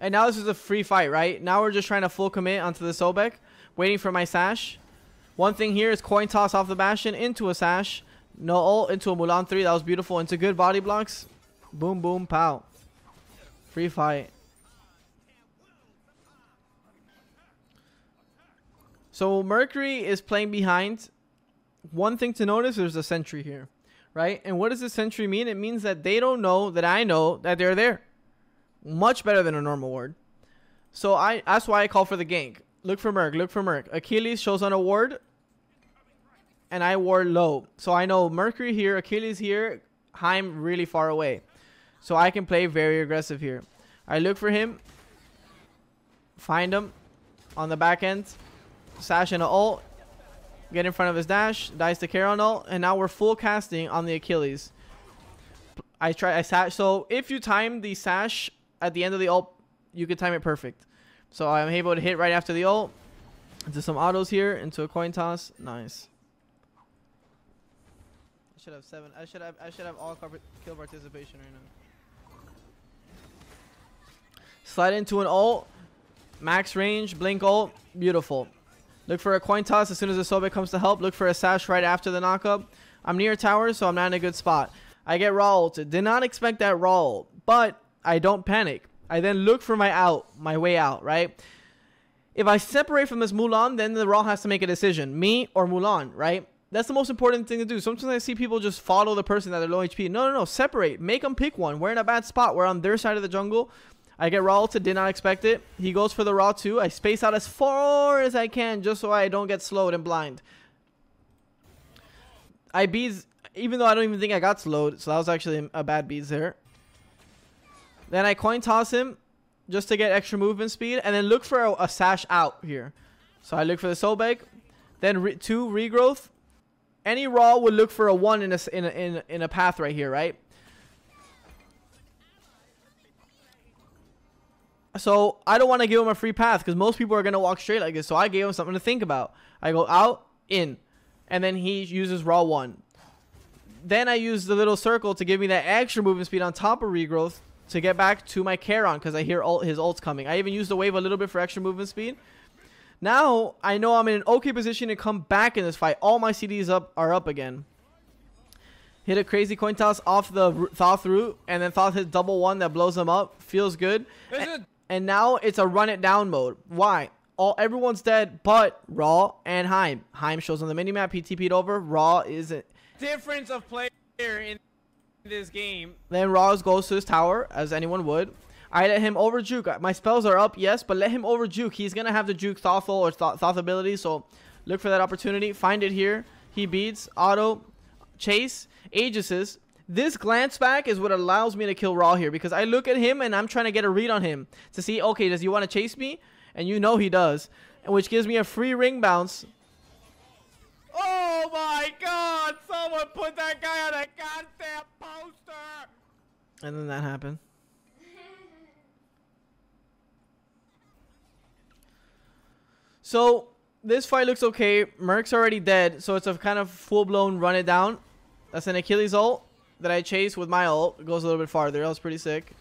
And now this is a free fight, right? Now we're just trying to full commit onto the Sobek, waiting for my sash. One thing here is coin toss off the Bastion into a sash. No ult into a Mulan 3. That was beautiful. Into good body blocks. Boom, boom, pow. Free fight. So Mercury is playing behind. One thing to notice, there's a sentry here, right? And what does the sentry mean? It means that they don't know that I know that they're there. Much better than a normal ward. So I that's why I call for the gank. Look for Merc. Look for Merc. Achilles shows on a ward. And I wore low. So I know Mercury here, Achilles here, Heim really far away. So I can play very aggressive here. I look for him. Find him on the back end. Sash and an ult. Get in front of his dash. Dies to Charon ult. And now we're full casting on the Achilles. I try I sash so if you time the sash at the end of the ult, you can time it perfect. So I'm able to hit right after the ult. Into some autos here, into a coin toss. Nice. I should have seven. I should have. I should have all kill participation right now. Slide into an ult. Max range, blink ult. Beautiful. Look for a coin toss as soon as the Sobek comes to help. Look for a sash right after the knockup. I'm near tower, so I'm not in a good spot. I get Ra ulted. Did not expect that Ra ult, but I don't panic. I then look for my out, my way out, right? If I separate from this Mulan, then the Ra has to make a decision. Me or Mulan, right? That's the most important thing to do. Sometimes I see people just follow the person that they're low HP. No, no, no. Separate. Make them pick one. We're in a bad spot. We're on their side of the jungle. I get Ra ulted. Did not expect it. He goes for the Ra too. I space out as far as I can just so I don't get slowed and blind. I bees, even though I don't even think I got slowed. So that was actually a bad bees there. Then I coin toss him just to get extra movement speed. And then look for a, a sash out here. So I look for the Sobek. Then re two regrowth. Any Ra would look for a one in a, in a, in, in a path right here, right? So I don't want to give him a free path because most people are gonna walk straight like this. So I gave him something to think about. I go out, in, and then he uses Ra one. Then I use the little circle to give me that extra movement speed on top of regrowth to get back to my Charon because I hear ult, his ults coming. I even used the wave a little bit for extra movement speed. Now I know I'm in an okay position to come back in this fight. All my CDs up are up again. Hit a crazy coin toss off the Thoth root, and then Thoth hits double one that blows him up. Feels good. A- and now it's a run it down mode. Why? All everyone's dead but Ra and Heim. Heim shows on the minimap. He TP'd over. Ra isn't. difference of player in this game. Then Ra's goes to his tower, as anyone would. I let him over juke. My spells are up, yes, but let him over juke. He's gonna have the juke Thothel or Thoth, Thoth ability, so look for that opportunity. Find it here. He beads auto chase Aegis's. This glance back is what allows me to kill Ra here because I look at him and I'm trying to get a read on him to see, okay, does he want to chase me? And you know he does, and which gives me a free ring bounce. Oh my god! Someone put that guy on a goddamn poster! And then that happened. So this fight looks okay. Merc's already dead, so it's a kind of full blown run it down. That's an Achilles ult that I chase with my ult. It goes a little bit farther. That was pretty sick.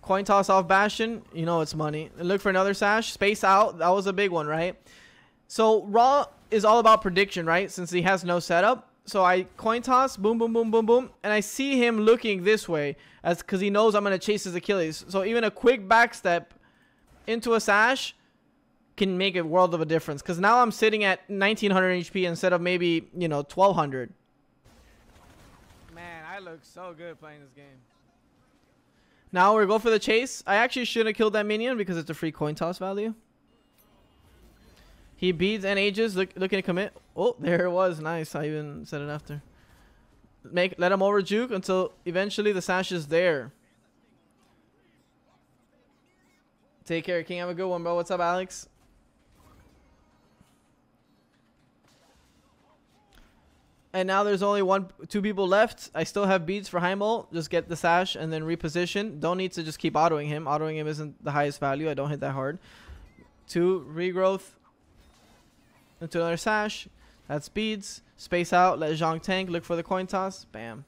Coin toss off Bastion. You know it's money. And look for another sash. Space out. That was a big one, right? So Ra is all about prediction, right? Since he has no setup. So I coin toss, boom, boom, boom, boom, boom, and I see him looking this way, as because he knows I'm gonna chase his Achilles. So even a quick backstep into a sash can make a world of a difference. Because now I'm sitting at 1900 HP instead of maybe you know 1200. Man, I look so good playing this game. Now we go for the chase. I actually should have killed that minion because it's a free coin toss value. He beads and Aegis, look, looking to commit. Oh, there it was. Nice. I even said it after. Make let him over juke until eventually the sash is there. Take care, King. Have a good one, bro. What's up, Alex? And now there's only one, two people left. I still have beads for Heimel. Just get the sash and then reposition. Don't need to just keep autoing him. Autoing him isn't the highest value. I don't hit that hard. Two regrowth into another sash. That's beads. Space out. Let Zhang tank. Look for the coin toss. Bam.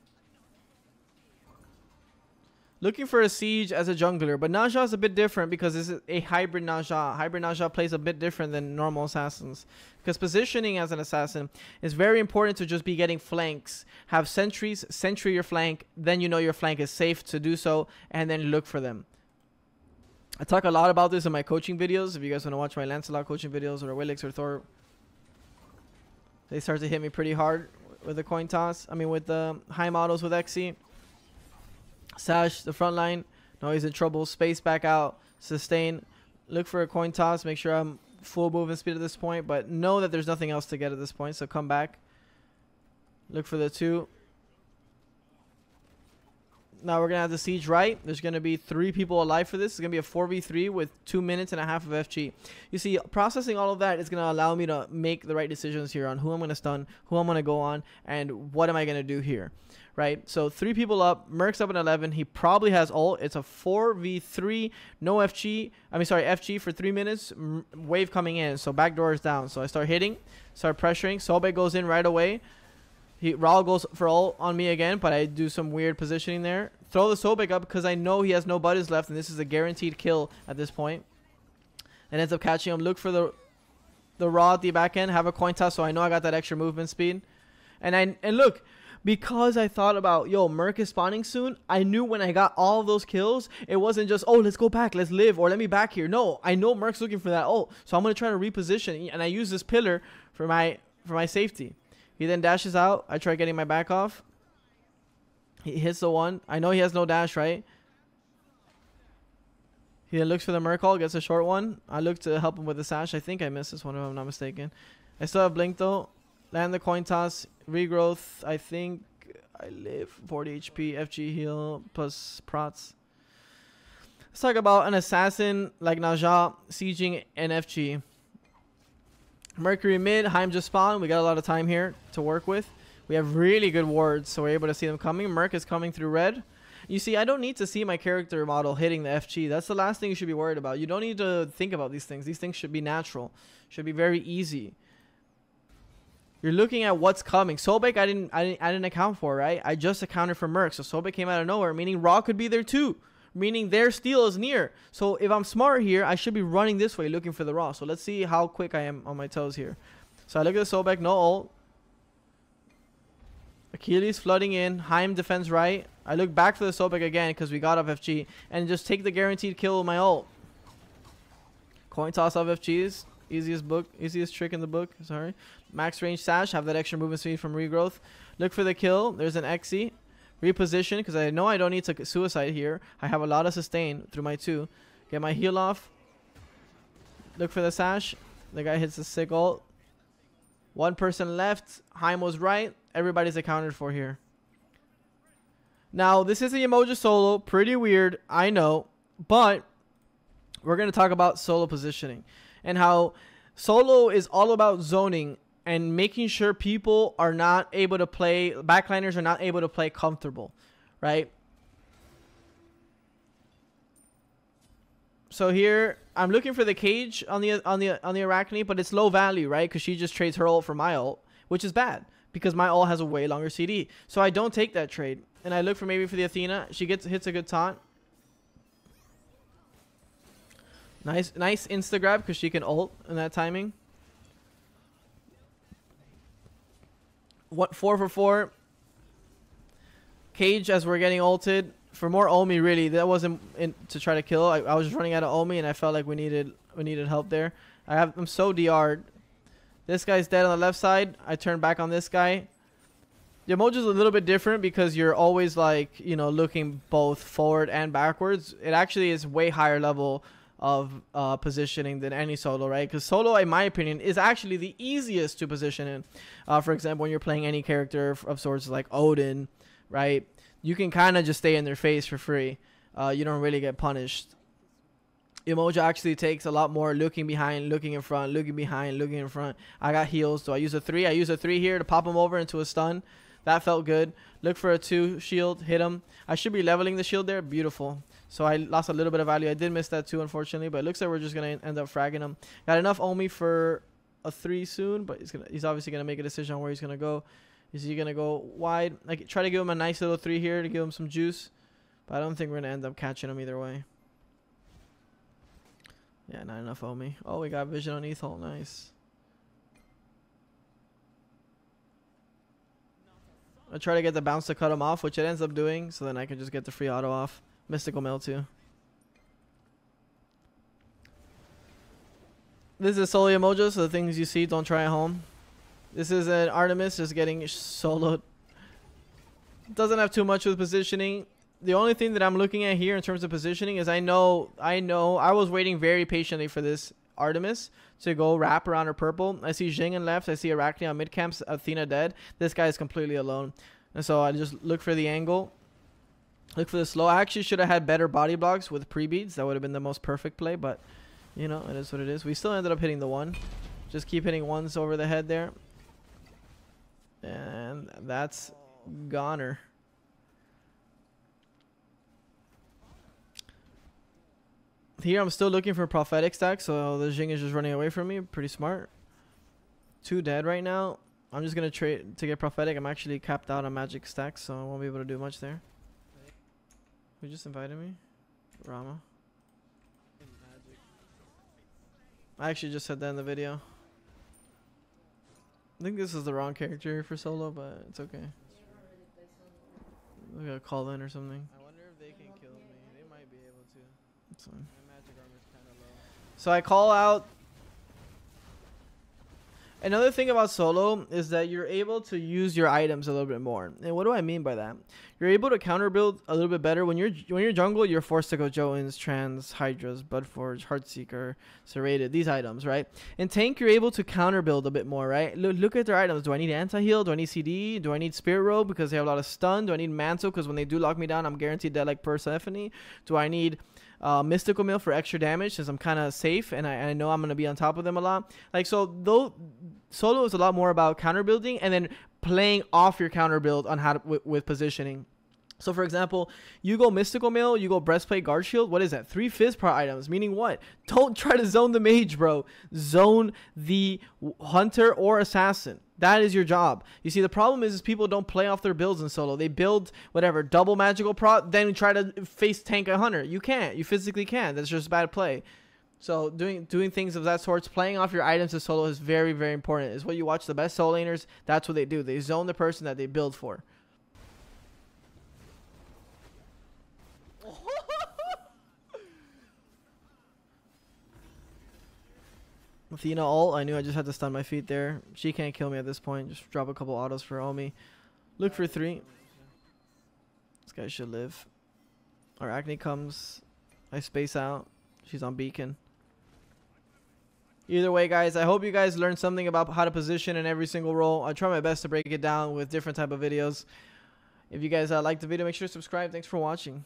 Looking for a siege as a jungler, but Ne Zha is a bit different because this is a hybrid Ne Zha. Hybrid Ne Zha plays a bit different than normal assassins. Because positioning as an assassin is very important to just be getting flanks. Have sentries, sentry your flank, then you know your flank is safe to do so, and then look for them. I talk a lot about this in my coaching videos. If you guys want to watch my Lancelot coaching videos or Willix or Thor, they start to hit me pretty hard with the coin toss. I mean, with the high models with XC. Sash, the front line. No, he's in trouble. Space back out. Sustain. Look for a coin toss. Make sure I'm full movement speed at this point, but know that there's nothing else to get at this point. So come back. Look for the two. Now we're gonna have the siege right. There's gonna be three people alive for this. It's gonna be a 4v3 with two minutes and a half of FG. You see, processing all of that is gonna allow me to make the right decisions here on who I'm gonna stun, who I'm gonna go on, and what am I gonna do here, right? So three people up. Merc's up at 11. He probably has ult. It's a 4v3, no FG. I mean, sorry, FG for three minutes. Wave coming in, so back door is down. So I start hitting, start pressuring. Sobe goes in right away. He Raul goes for ult on me again, but I do some weird positioning there. Throw the Sobek up because I know he has no buddies left, and this is a guaranteed kill at this point. And ends up catching him. Look for the the Ra at the back end. Have a coin toss, so I know I got that extra movement speed. And I and look, because I thought about yo Merc is spawning soon. I knew when I got all those kills, it wasn't just oh let's go back, let's live, or let me back here. No, I know Merc's looking for that ult, so I'm gonna try to reposition, and I use this pillar for my for my safety. He then dashes out. I try getting my back off. He hits the one. I know he has no dash, right? He then looks for the Mercall, gets a short one. I look to help him with the sash. I think I missed this one if I'm not mistaken. I still have Blink though. Land the coin toss. Regrowth. I think I live 40 HP. FG heal plus prots. Let's talk about an assassin like Ne Zha sieging an FG. Mercury mid, Heim just spawned. We got a lot of time here to work with. We have really good wards, so we're able to see them coming. Merc is coming through red. You see, I don't need to see my character model hitting the FG. That's the last thing you should be worried about. You don't need to think about these things. These things should be natural. Should be very easy. You're looking at what's coming. Sobek, I didn't, I didn't, I didn't account for, right? I just accounted for Merc, so Sobek came out of nowhere, meaning Ra could be there too, meaning their steal is near. So if I'm smart here, I should be running this way, looking for the Ra. So let's see how quick I am on my toes here. So I look at the Sobek, no ult. Achilles flooding in. Heim defends right. I look back for the Sobek again because we got off FG. And just take the guaranteed kill with my ult. Coin toss off FGs. Easiest book, easiest trick in the book. Sorry. Max range sash. Have that extra movement speed from regrowth. Look for the kill. There's an Xe. Reposition because I know I don't need to suicide here. I have a lot of sustain through my two. Get my heal off. Look for the sash. The guy hits the sick ult. One person left. Heim was right. Everybody's accounted for here. Now, this is a Yemoja solo. Pretty weird, I know. But we're going to talk about solo positioning and how solo is all about zoning and making sure people are not able to play, backliners are not able to play comfortable, right? So here, I'm looking for the cage on the on the on the Arachne, but it's low value, right? Because she just trades her ult for my ult, which is bad because my ult has a way longer CD. So I don't take that trade, and I look for maybe for the Athena. She gets hits a good taunt. Nice, nice insta grab because she can ult in that timing. What four for four? Cage as we're getting ulted for more Omi really that wasn't in, to try to kill. I, I was just running out of Omi and I felt like we needed we needed help there. I have I'm so DR'd this guy's dead on the left side. I turn back on this guy. The Yemoja is a little bit different because you're always like you know looking both forward and backwards. It actually is way higher level of uh, positioning than any solo, right? Because solo, in my opinion, is actually the easiest to position in. Uh, for example, when you're playing any character of sorts like Odin, right? you can kind of just stay in their face for free. Uh, you don't really get punished. Yemoja actually takes a lot more looking behind, looking in front, looking behind, looking in front. I got heals, so I use a three. I use a three here to pop him over into a stun. That felt good. Look for a two shield, hit him. I should be leveling the shield there. Beautiful. So I lost a little bit of value. I did miss that too, unfortunately, but it looks like we're just gonna end up fragging him. Got enough Omi for a three soon, but he's gonna he's obviously gonna make a decision on where he's gonna go. Is he gonna go wide? Like try to give him a nice little three here to give him some juice, but I don't think we're gonna end up catching him either way. Yeah, not enough Omi. Oh, we got vision on Ethol. Nice. I try to get the bounce to cut him off, which it ends up doing, so then I can just get the free auto off. Mystical Mail too. This is Solo Mojo, so the things you see, don't try at home. This is an Artemis just getting soloed. Doesn't have too much with positioning. the only thing that I'm looking at here in terms of positioning is I know I know I was waiting very patiently for this Artemis to go wrap around her purple. I see Jing in left. I see Arachne on mid camps. Athena dead. This guy is completely alone. And so I just look for the angle. Look for the slow. I actually should have had better body blocks with pre-beads. That would have been the most perfect play. But, you know, it is what it is. We still ended up hitting the one. Just keep hitting ones over the head there. And that's goner. Here I'm still looking for prophetic stacks, so the Jing is just running away from me. Pretty smart. Two dead right now. I'm just gonna trade to get prophetic. I'm actually capped out on magic stacks, so I won't be able to do much there. Who just invited me? Rama. I actually just said that in the video. I think this is the wrong character for solo, but it's okay. We gotta call in or something. I wonder if they can kill me. They might be able to. It's fine. My magic armor's kind of low. So I call out. Another thing about solo is that you're able to use your items a little bit more. And what do I mean by that? You're able to counter build a little bit better when you're when you're jungle. You're forced to go Joans, Trans, Hydras, Bloodforge, Heartseeker, Serrated. These items, right? In tank, you're able to counter build a bit more, right? Look, look at their items. Do I need anti heal? Do I need CD? Do I need Spirit Robe because they have a lot of stun? Do I need Mantle because when they do lock me down, I'm guaranteed dead like Persephone? Do I need uh, mystical mail for extra damage since I'm kind of safe and I, I know I'm gonna be on top of them a lot. Like so, though solo is a lot more about counter building and then playing off your counter build on how to, with, with positioning. So for example, you go mystical mail, you go breastplate, guard shield. What is that? Three fizz per items. Meaning what? Don't try to zone the mage, bro. Zone the hunter or assassin. That is your job. You see, the problem is, is people don't play off their builds in solo. They build whatever double magical prot, then try to face tank a hunter. You can't. You physically can't. That's just bad play. So doing doing things of that sort, playing off your items in solo is very very important. It's what you watch the best solo laners. That's what they do. They zone the person that they build for. Athena ult. I knew I just had to stun my feet there. She can't kill me at this point. Just drop a couple autos for Omi. Look for three. This guy should live. Arachne comes. I space out. She's on beacon. Either way, guys, I hope you guys learned something about how to position in every single role. I try my best to break it down with different type of videos. If you guys uh, like the video, make sure to subscribe. Thanks for watching.